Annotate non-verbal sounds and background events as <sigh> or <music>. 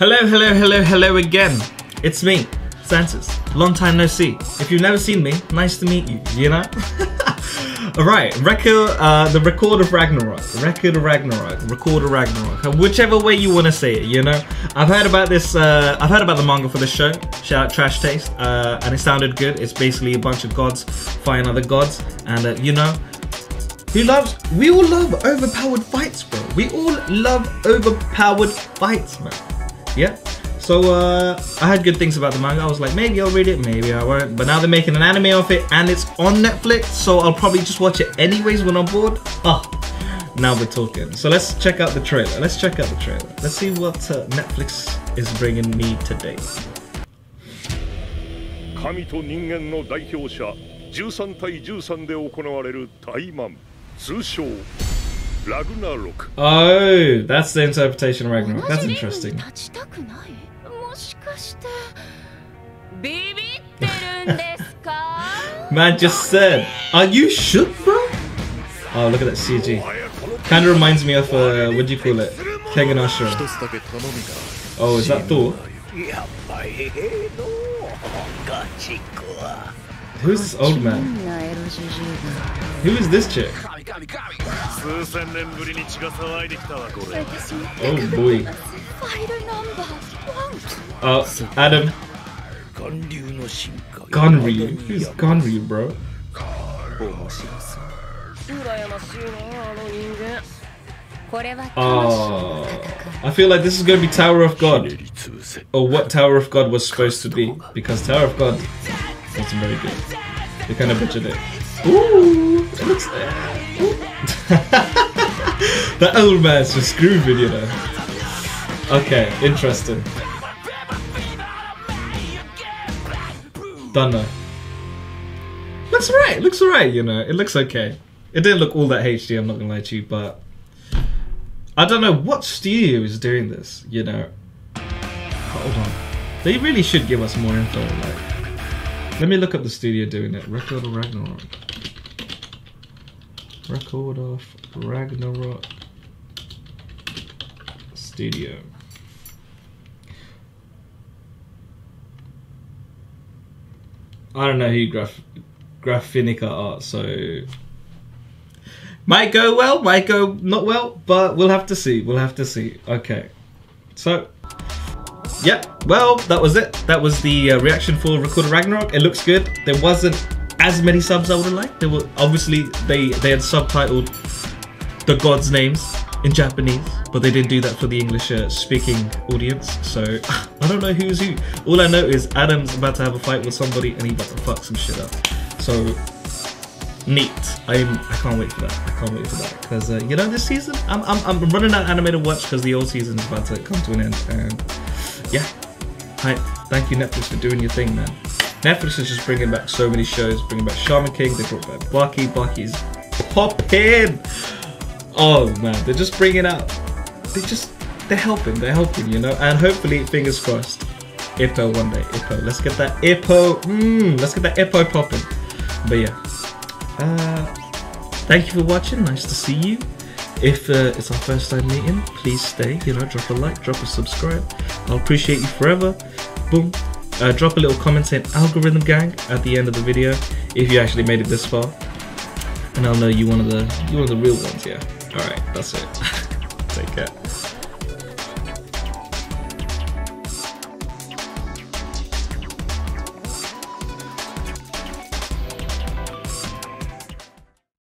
Hello, hello, hello, hello again. It's me, Senses. Long time no see. If you've never seen me, nice to meet you, you know? <laughs> Alright, record, uh, the record of Ragnarok. Record of Ragnarok. Record of Ragnarok. Whichever way you want to say it, you know? I've heard about this, uh, I've heard about the manga for this show. Shout out Trash Taste. Uh, and it sounded good. It's basically a bunch of gods fighting other gods. And, uh, you know, who loves, we all love overpowered fights, bro. We all love overpowered fights, man Yeah. So uh, I had good things about the manga. I was like, maybe I'll read it, maybe I won't. But now they're making an anime of it, and it's on Netflix, so I'll probably just watch it anyways when I'm bored. Oh, now we're talking. So let's check out the trailer. Let's check out the trailer. Let's see what uh, Netflix is bringing me today. 神と人間の代表者13対13で行われる対マン通称ラグナロク Oh, that's the interpretation of Ragnarok. That's interesting. <laughs> Man just said, are you shook, bro? Oh, look at that CG. Kind of reminds me of, uh, what do you call it? Kengan Ashura. Oh, is that Thor? Who's this old man? Who is this chick? Oh boy. Oh, uh, Adam. Gonryu. Who's Gonryu, bro? Oh, I feel like this is gonna be Tower of God. Or what Tower of God was supposed to be. Because Tower of God wasn't very good. They kind of butchered it. Ooh, it looks. Ooh. <laughs> that old man's just grooving, you know. Okay, interesting. Don't know. Looks alright. Looks alright. You know, it looks okay. It didn't look all that HD. I'm not gonna lie to you, but I don't know what studio is doing this. You know, hold on. They really should give us more info. Like, let me look up the studio doing it. Record of Ragnarok. Record of Ragnarok Studio. I don't know who graph Graphinica art, so might go well, might go not well, but we'll have to see. We'll have to see. Okay, so yeah, well that was it. That was the uh, reaction for Record Ragnarok. It looks good. There wasn't as many subs I would have liked. There were obviously they they had subtitled the gods' names in Japanese, but they didn't do that for the English uh, speaking audience. So <laughs> I don't know who's who. All I know is Adam's about to have a fight with somebody and he's about to fuck some shit up. So neat. I'm I can't wait for that. I can't wait for that because uh, you know this season I'm, I'm I'm running out to watch because the old season is about to come to an end and yeah. Hi, thank you Netflix for doing your thing, man. Netflix is just bringing back so many shows, bringing back Shaman King. They brought back Baki. Baki's popping. Oh man, they're just bringing out. They just they're helping. They're helping, you know. And hopefully, fingers crossed, Ippo one day. Ippo. Let's get that Ippo. Mmm. Let's get that Ippo popping. But yeah. Uh, thank you for watching. Nice to see you. If uh, it's our first time meeting, please stay. You know, drop a like, drop a subscribe. I'll appreciate you forever. Boom. Uh, drop a little comment saying algorithm gang at the end of the video if you actually made it this far, and I'll know you one of the you one of the real ones. Yeah. All right. That's it. <laughs> Take care.